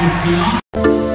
Beyond.